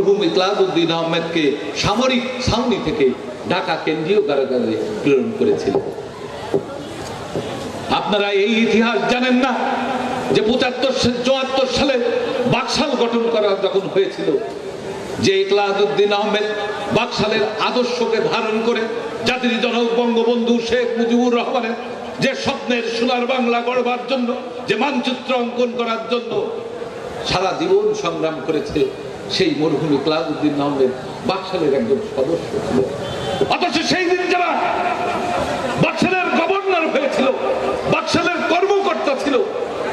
মরহুম ইকলাদউদ্দিন আহমেদকে সামরিক ছাউনি থেকে ঢাকা কেন্দ্রীয় কারাগারে প্রেরণ করেছিলেন আপনারা এই ইতিহাস জানেন না যে পঁচাত্তর চুয়াত্তর সালে বাকশাল গঠন করা যখন হয়েছিল, যে ইকলাদউদ্দিন আহমেদ বাকশালের আদর্শকে ধারণ করে জাতির জনক বঙ্গবন্ধু শেখ মুজিবুর রহমানের যে স্বপ্নের সোনার বাংলা গড়বার জন্য, যে মানচিত্র অঙ্কন করার জন্য সারা জীবন সংগ্রাম করেছে সেই মরহুম ইকলাদউদ্দিন আহমেদ বাকশালের একজন সদস্য ছিল। অথচ সেই দিন যারা বাকশালের গভর্নর হয়েছিল বাকশালের কর্মকর্তা ছিল,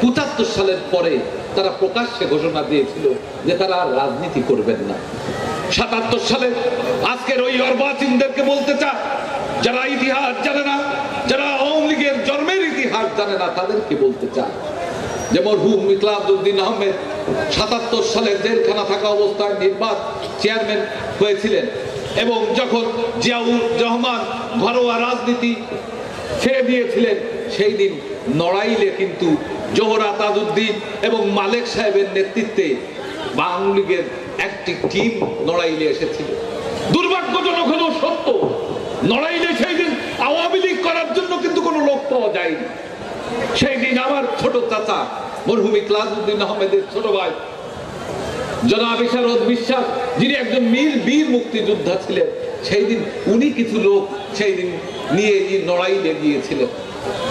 পঁচাত্তর সালের পরে তারা প্রকাশ্যে ঘোষণা দিয়েছিল যে তারা আর রাজনীতি করবেন না। সাতাত্তর সালে আজকের ওই অর্বাচীনদেরকে বলতে চায়, যারা ইতিহাস জানে না, যারা আওয়ামী লীগের জন্মের ইতিহাস জানে না, তাদেরকে বলতে চায়। যে মরহুম ইকলাবউদ্দিন আহমেদ, সাতাত্তর সালে জেলখানা থাকা অবস্থায় নির্বাচ চেয়ারম্যান হয়েছিলেন এবং যখন জিয়াউর রহমান ঘরোয়া রাজনীতি ছেড়ে দিয়েছিলেন, সেই দিন নড়াইলে কিন্তু জোহরা তাজউদ্দিন এবং মালেক সাহেবের নেতৃত্বে বাংলা লীগের একটি টিম নড়াইলে এসেছিল। দুর্ভাগ্যজনক হলেও সত্য, নড়াইলে সেই দিন আওয়ামী লীগ করার জন্য কিন্তু কোনো লোক পাওয়া যায়নি। আমার ছোট চাচা, মরহুম আহমেদের ছোট ভাই, জনাব ইশারদ বিশ্বাস, যিনি একজন মীর বীর মুক্তিযোদ্ধা ছিলেন সেই দিন উনি কিছু লোক সেই দিন নিয়ে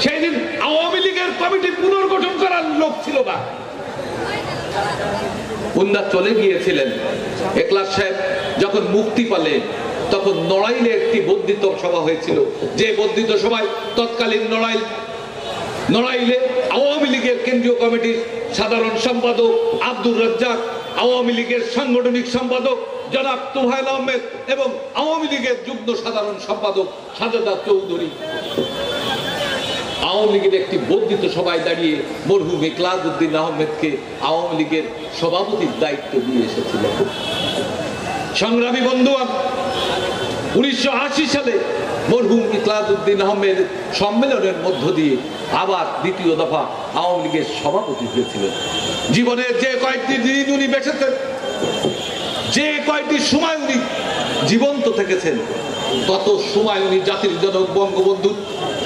সেই দিন আওয়ামী লীগের কমিটি পুনর্গঠন করার লোক ছিল না। চলে গিয়েছিলেন। একলাস সাহেব যখন মুক্তি পালেন তখন নড়াইলে একটি বর্ধিত সভা হয়েছিল। যে বর্ধিত সভায় তৎকালীন নড়াইল নড়াইলে আওয়ামী লীগের কেন্দ্রীয় কমিটির সাধারণ সম্পাদক আব্দুর রাজ্জাক, আওয়ামী লীগের সাংগঠনিক সম্পাদক জনাব তুহাইল আহমেদ এবং আওয়ামী লীগের যুগ্ম সাধারণ সম্পাদক সাজেদা চৌধুরী। আওয়ামী লীগের একটি বর্ধিত সভায় দাঁড়িয়ে মরহুম ইকলাদউদ্দিন আহমেদকে আওয়ামী লীগের সভাপতির দায়িত্ব দিয়ে এসেছিল। সংগ্রামী বন্ধু উনিশশো আশি সালে মরহুম ইকলাদউদ্দিন আহমেদ সম্মেলনের মধ্য দিয়ে আবার দ্বিতীয় দফা আওয়ামী লীগের সভাপতি হয়েছিলেন। জীবনের যে কয়েকটি দিন উনি বেঁচেছেন, যে কয়েকটি সময় উনি জীবন্ত থেকেছেন, তত সময় উনি জাতির জনক, বঙ্গবন্ধুর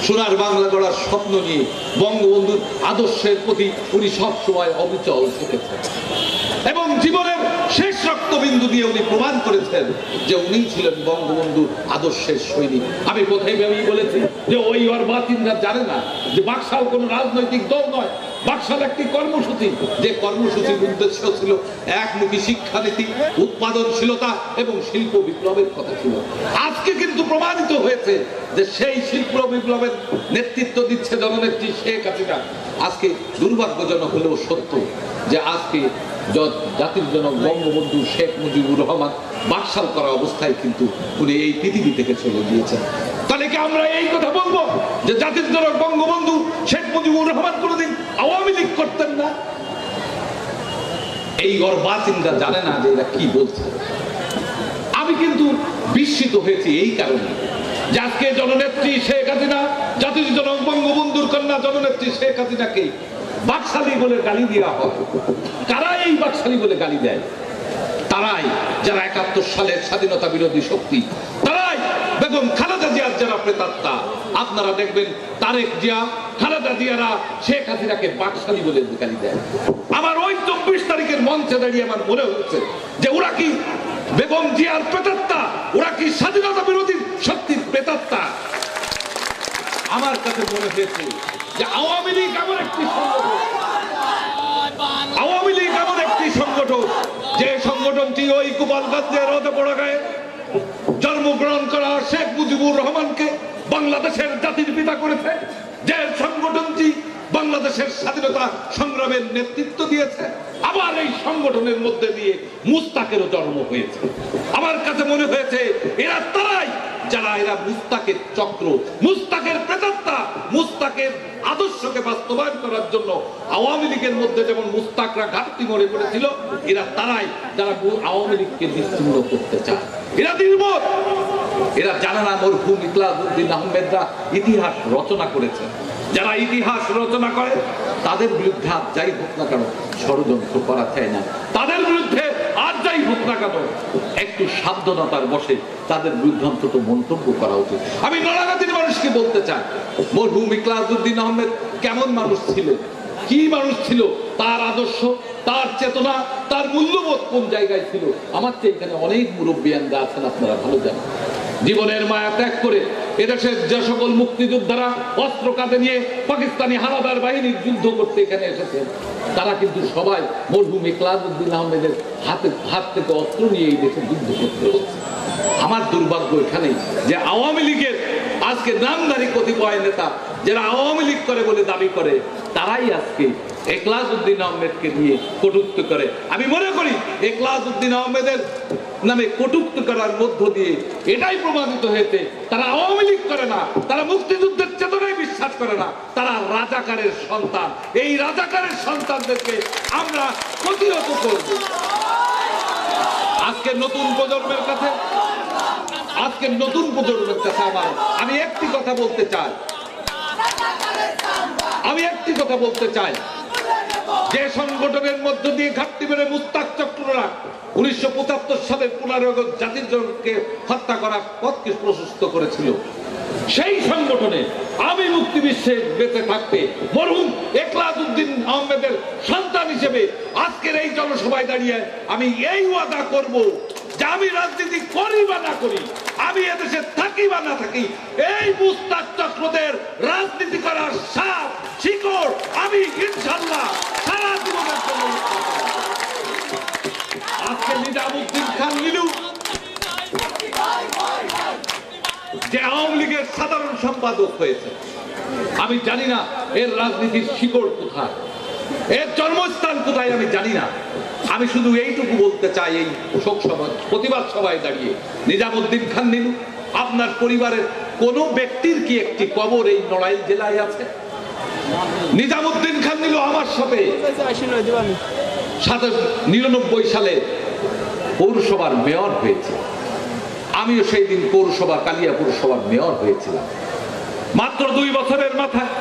সোনার বাংলা গড়ার স্বপ্ন নিয়ে বঙ্গবন্ধুর আদর্শের প্রতি উনি সব সময় অবিচল থেকেছেন। এবং জীবনের শেষ রক্তবিন্দু দিয়ে উনি প্রমাণ করেছেন যে উনি ছিলেন বঙ্গবন্ধুর আদর্শের সৈনিক। আমি কোথায় ভেবেই বলেছি যে ওই অর্বাচীনরা জানে না যে বাকশাল কোনো রাজনৈতিক দল নয়, বাকশাল একটি কর্মসূচি। যে কর্মসূচির উদ্দেশ্য ছিল একমুখী শিক্ষানীতি, উৎপাদনশীলতা এবং শিল্প বিপ্লবের কথা ছিল। আজকে কিন্তু প্রমাণিত হয়েছে যে সেই শিল্প বিপ্লবের নেতৃত্ব দিচ্ছে জননেত্রী শেখ হাসিনা। আজকে দুর্ভাগ্যজনক হলেও সত্য যে আজকে জাতির জনক বঙ্গবন্ধু শেখ মুজিবুর রহমান বাকশাল করা অবস্থায় কিন্তু উনি এই পৃথিবী থেকে চলে গিয়েছেন। তাহলে কি আমরা এই কথা বলব যে জাতির জনক বঙ্গবন্ধু শেখ মুজিবুর রহমান কোনোদিন আওয়ামী লীগ করতেন না? এই অর্বাচীনরা জানে না যে এরা কি বলছে। আমি কিন্তু বিস্মিত হয়েছি এই কারণে আজকে জননেত্রী শেখ হাসিনা, জাতির জনক বঙ্গবন্ধুর কন্যা জননেত্রী শেখ হাসিনাকে বাকশালী বলে গালি দেওয়া হয়। কারা এই বাকশালী বলে গালি দেয়? তারাই যারা একাত্তর সালের স্বাধীনতা বিরোধী শক্তি। তারাই বেগম খালেদা জিয়ার যারা প্রেতাত্মা। আপনারা দেখবেন তারেক জিয়া, খালেদা জিয়ারা শেখ হাসিনাকে বাকশালী বলে গালি দেয়। আমার ওই চব্বিশ তারিখের মঞ্চে দাঁড়িয়ে আমার মনে হচ্ছে যে ওরা কি বেগম জিয়ার প্রেতাত্মা? ওরা কি স্বাধীনতা বিরোধী শক্তির প্রেতাত্মা? আমার কাছে মনে হয়েছে আওয়ামী লীগ এমন একটি সংগঠন। যে সংগঠনটি ওই গোপালগঞ্জের রোদে পড়া গায়ে জন্মগ্রহণ করা শেখ মুজিবুর রহমানকে বাংলাদেশের জাতির পিতা করেছে, যে সংগঠনটি বাংলাদেশের স্বাধীনতা সংগ্রামের নেতৃত্ব দিয়েছে, আবার এই সংগঠনের মধ্যে দিয়ে মুস্তাকেরও জন্ম হয়েছে। আমার কাছে মনে হয়েছে, এরা তারাই যারা এরা মুস্তাকের চক্র, মুস্তাকের প্রেতাত্মা, মুস্তাকের আদর্শকে বাস্তবায়ন করার জন্য আওয়ামী লীগের মধ্যে যেমন মুস্তাকরা ঘাটতি মরে পড়েছিল এরা তারাই যারা আওয়ামী লীগকে নিশ্চিন্ন করতে চায়। এরা এরা জানে না মরহুম আহমেদরা ইতিহাস রচনা করেছে যারা ইতিহাস রচনা করে, তাদের বিরুদ্ধে আর যাই হোক না কেন ষড়যন্ত্র করা চায় না। তাদের হোক না কেন একটু সাবধানতার বসে তাদের বিভ্রান্ত মন্তব্য করা উচিত। আমি নড়াগাতির মানুষকে বলতে চাই, মরহুম ইকলাসুদ্দিন আহমেদ কেমন মানুষ ছিলেন কি মানুষ ছিল? তার আদর্শ, তার চেতনা, তার মূল্যবোধ কোন জায়গায় ছিল? আমার তো এখানে অনেক মুরব্বিয়ানরা আছেন, আপনারা ভালো জানেন। জীবনের মায়া ত্যাগ করে এদেশের যে সকল মুক্তিযোদ্ধারা অস্ত্র কাঁধে নিয়ে পাকিস্তানি হানাদার বাহিনীর যুদ্ধ করতে এখানে এসেছেন, তারা কিন্তু সবাই মরহুম ইকলাসউদ্দিন আহমেদের হাতে, হাত থেকে অস্ত্র নিয়ে এই দেশে যুদ্ধ করতে আমার দুর্ভাগ্য এখানেই যে আওয়ামী লীগের আজকে নামধারী কতিপয় নেতা, যারা আওয়ামী লীগ করে বলে দাবি করে, তারাই আজকে একলাস উদ্দিন আহমেদকে নিয়ে কটুক্ত করে। আমি মনে করি একলাস উদ্দিন আহমেদের নামে কটুক্ত করার মধ্য দিয়ে এটাই প্রমাণিত হয়েছে, তারা আওয়ামী লীগ করে না, তারা মুক্তিযুদ্ধের চেতনায় বিশ্বাস করে না, তারা রাজাকারের সন্তান। এই রাজাকারের সন্তানদেরকে আমরা প্রতিহত করব। আজকে নতুন প্রজন্মের কাছে, আজকে নতুন প্রজন্মের কাছে আমার, আমি একটি কথা বলতে চাই। আমি একটি কথা বলতে চাই। যে সংগঠনের মধ্য দিয়ে ঘাটতি বেড়ে মুস্তাক চক্ররা উনিশশো পঁচাত্তর সালের পনেরো আগস্ট জাতির জনকে হত্যা করা পথকে প্রশস্ত করেছিল। সেই সংগঠনে আমি মুক্তি বিশ্বে বেঁচে থাকতে মরহুম একলাস উদ্দিন আহমেদের সন্তান হিসেবে আজকের এই জনসভায় দাঁড়িয়ে আমি এই ওয়াদা করব যে আমি রাজনীতি করি বা না করি, আমি এদেশে থাকি বা না থাকি, এই মুস্তাক চক্রদের রাজনীতি করার সাপ শিকড় আমি ইনশাল্লাহ আজকে নিজামুদ্দিন খান লিলু যে আওয়ামী লীগের সাধারণ সম্পাদক হয়েছে। আমি জানি না এর রাজনীতির শিকড় কোথায়। এর জন্মস্থান কোথায় আমি জানি না। আমি শুধু এইটুকু বলতে চাই এই শোক সভায় প্রতিবাদ সভায় দাঁড়িয়ে। নিজামুদ্দিন খান নীলু, আপনার পরিবারের কোন ব্যক্তির কি একটি কবর এই নড়াইল জেলায় আছে? নিজামুদ্দিন খান নিল আমার সাথে। সাথে নিরানব্বই সালে পৌরসভার মেয়র হয়েছে। আমিও সেই দিন পৌরসভা, কালিয়া পৌরসভার মেয়র হয়েছিলাম। মাত্র দুই বছরের মাথায়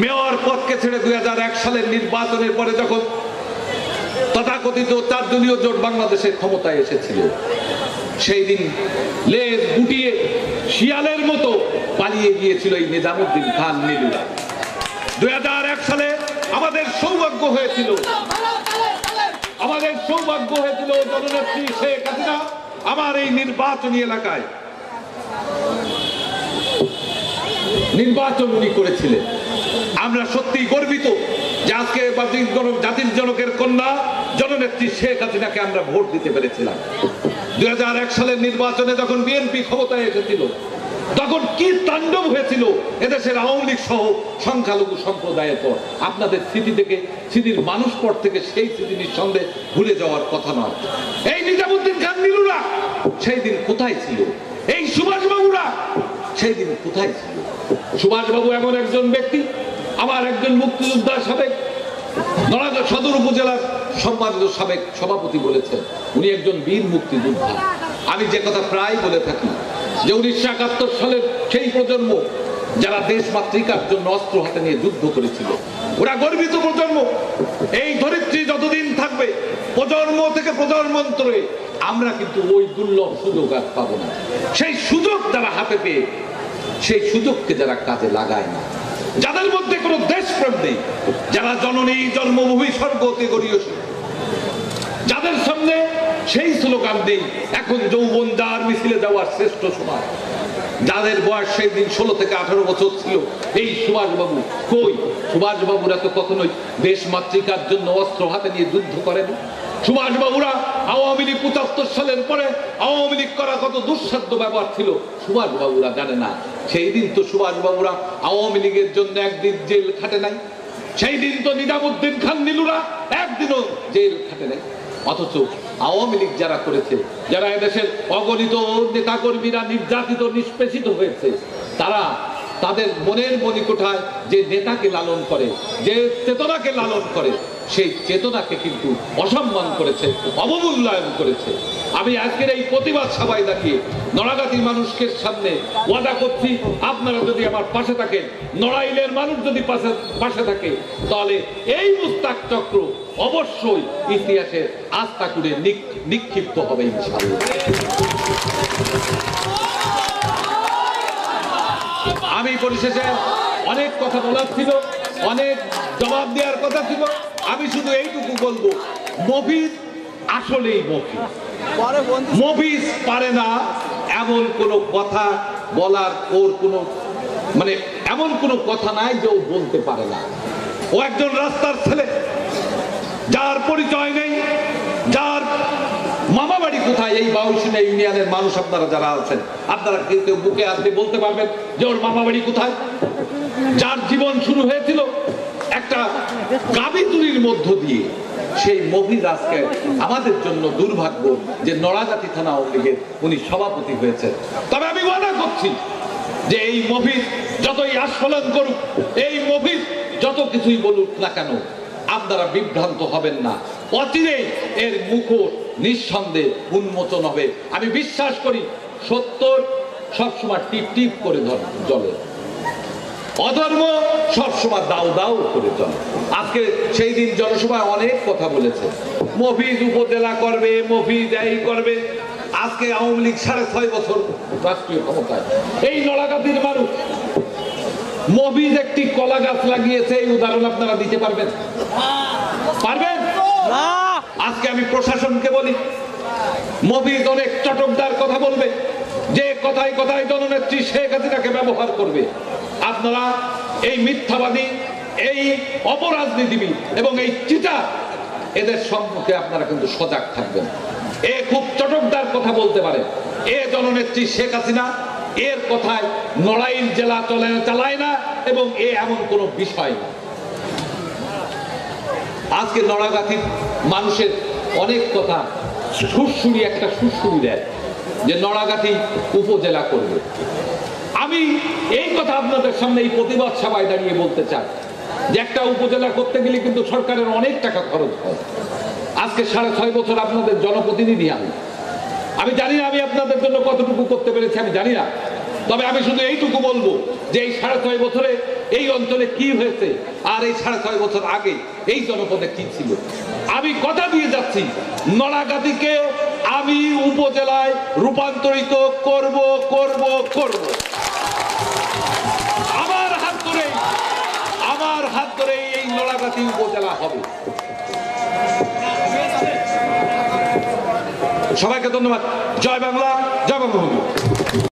মেয়র পদকে ছেড়ে দুই হাজার এক সালের নির্বাচনের পরে যখন তথাকথিত চার দলীয় জোট বাংলাদেশের ক্ষমতায় এসেছিল সেই দিন লেজ গুটিয়ে শিয়ালের মতো পালিয়ে গিয়েছিল এই নিজামুদ্দিন খান নীলু। দুই সালে আমাদের সৌভাগ্য হয়েছিল। আমাদের সৌভাগ্য হয়েছিল জননেত্রী শেখ হাসিনা আমার এই নির্বাচনী এলাকায়। নির্বাচন উনি করেছিলেন। আমরা সত্যি গর্বিত যে আজকে জাতির জনক- জনকের কন্যা, জননেত্রী শেখ হাসিনাকে আমরা ভোট দিতে পেরেছিলাম। দুই হাজার এক সালের নির্বাচনে যখন বিএনপি ক্ষমতায় এসেছিল, তখন কি তাণ্ডব হয়েছিল এদেশের আওয়ামী লীগ সহ সংখ্যালঘু সম্প্রদায়ের পর? আপনাদের স্মৃতি থেকে, স্মৃতির মানুষ পর থেকে সেই স্মৃতি নিঃসন্দেহে ভুলে যাওয়ার কথা নয়। এই নিজামুদ্দিন খান নীলুরা সেই দিন কোথায় ছিল? এই সুভাষ বাবুরা সেই দিন কোথায় ছিল? সুভাষবাবু এমন একজন ব্যক্তি আমার একজন মুক্তিযোদ্ধা সাবেক, নড়াইল সদর উপজেলার সম্মানিত সাবেক সভাপতি বলেছেন, উনি একজন বীর মুক্তিযোদ্ধা। আমি যে কথা প্রায় বলে থাকি, যে উনিশশো একাত্তর সালের সেই প্রজন্ম যারা দেশ মাতৃকার জন্য অস্ত্র হাতে নিয়ে যুদ্ধ করেছিল, ওরা গর্বিত প্রজন্ম। এই ধরিত্রী যতদিন থাকবে, প্রজন্ম থেকে প্রজন্মান্তরে আমরা কিন্তু ওই দুর্লভ সুযোগ আর পাবো না। সেই সুযোগ যারা হাতে পেয়ে, সেই সুযোগকে যারা কাজে লাগায় না। যাদের মধ্যে কোনো দেশপ্রেম নেই। যারা জননী, জন্মভূমি স্বর্গতে গড়িয়েছে যাদের সামনে সেই স্লোগান দেই, এখন যৌবন যার মিছিলে দেওয়ার শ্রেষ্ঠ সময়। যাদের বয়স সেই দিন ষোলো থেকে আঠারো বছর ছিল। এই সুভাষবাবু কই? সুভাষবাবুরা তো কখনোই দেশ মাতৃকার জন্য অস্ত্র হাতে নিয়ে যুদ্ধ করেন। সুভাষবাবুরা আওয়ামী লীগ পঁচাত্তর সালের পরে আওয়ামী লীগ করা কত দুঃসাধ্য ব্যবহার ছিল, সুভাষবাবুরা জানে না। সেই দিন তো সুভাষবাবুরা আওয়ামী লীগের জন্য একদিন জেল খাটে নাই। সেই দিন তো নিজামুদ্দিন খান নীলুরা একদিনও জেল খাটে নাই। অথচ আওয়ামী লীগ যারা করেছে, যারা এদেশের অগণিত নেতাকর্মীরা নির্যাতিত, নিষ্পেষিত হয়েছে, তারা তাদের মনের মনিকোঠায় যে নেতাকে লালন করে, যে চেতনাকে লালন করে সেই চেতনাকে কিন্তু অসম্মান করেছে, অবমূল্যায়ন করেছে। আমি আজকের এই প্রতিবাদ সভায় দাঁড়িয়ে নড়াগাতির মানুষকে সামনে ওয়াদা করছি, আপনারা যদি আমার পাশে থাকেন, নড়াইলের মানুষ যদি পাশে পাশে থাকে, তাহলে এই মুস্তাক চক্র অবশ্যই ইতিহাসের আস্থা করে নিক্ষিপ্ত হবে ইনশাআল্লাহ। আমি পরিশেষে অনেক কথা বলার ছিল, অনেক জবাব দেওয়ার কথা ছিল। আমি শুধু এইটুকু বলব মফিজ আসলেই মফিজ। মফিজ পারে না এমন কোনো কথা বলার ওর কোনো মানে এমন কোনো কথা নাই যে ও বলতে পারে না। ও একজন রাস্তার ছেলে। যার পরিচয় নেই যার মামা বাড়ি কোথায় এই বাউসিনা ইউনিয়নের মানুষ আপনারা যারা আছেন আপনারা কেউ কেউ বুকে আসতে বলতে পারবেন যে ওর মামা বাড়ি কোথায়? যার জীবন শুরু হয়েছিল একটা গাবি তুলির মধ্য দিয়ে সেই মহিদ আজকে আমাদের জন্য দুর্ভাগ্য যে নড়াজাতি থানা আওয়ামী উনি সভাপতি হয়েছে তবে আমি ওয়াদা করছি যে এই মহিদ যতই আস্ফলন করুক, এই মহিদ যত কিছুই বলুক না কেন, আপনারা বিভ্রান্ত হবেন না। অচিরেই এর মুখোশ নিঃসন্দেহে উন্মোচন হবে। আমি বিশ্বাস করি, সত্তর সবসময় টিপ টিপ করে ধরে জলে অধর্ম সবসময় দাও দাও করে চলে। আজকে সেই দিন জনসভায় অনেক কথা বলেছে। মফিজ উপজেলা করবে মফিজ এই করবে। আজকে আওয়ামী লীগ সাড়ে ছয় বছর রাষ্ট্রীয় ক্ষমতায়। এই নড়াগাতির মানুষ। মফিজ একটি কলা গাছ লাগিয়েছে এই উদাহরণ আপনারা দিতে পারবেন। পারবেন? আজকে আমি প্রশাসনকে বলি মফিজ অনেক চটকদার কথা বলবে যে কথায় কথায় জননেত্রী শেখ হাসিনাকে ব্যবহার করবে। আপনারা এই মিথ্যাবাদী, এই অপরাজনীতিবিদ এবং এই চিতা এদের সম্মুখে আপনারা কিন্তু সজাগ থাকবেন। এ খুব চটকদার কথা বলতে পারে। এ জননেত্রী শেখ হাসিনা, এর কথায় নড়াইল জেলা চলে, চালায় না এবং এ এমন কোনো বিষয় আজকে নড়াগাথির মানুষের অনেক কথা সুরসুরি, একটা সুরসুরি দেয় যে নড়াগাথি উপজেলা করবে। আমি এই কথা আপনাদের সামনে এই প্রতিবাদ সভায় দাঁড়িয়ে বলতে চাই যে একটা উপজেলা করতে গেলে কিন্তু সরকারের অনেক টাকা খরচ হয়। আজকে সাড়ে ছয় বছর আপনাদের জনপ্রতিনিধি আমি। আমি জানি না আমি আপনাদের জন্য কতটুকু করতে পেরেছি, আমি জানি না। তবে আমি শুধু এইটুকু বলব যে এই সাড়ে ছয় বছরে এই অঞ্চলে কি হয়েছে আর এই সাড়ে ছয় বছর আগে এই জনপদে কি ছিল? আমি কথা দিয়ে যাচ্ছি, নড়াগাতিকে আমি উপজেলায় রূপান্তরিত করব করব করব আমার হাত ধরে আমার হাত ধরে এই উপজেলা হবে। সবাইকে ধন্যবাদ। জয় বাংলা জয় বঙ্গবন্ধু।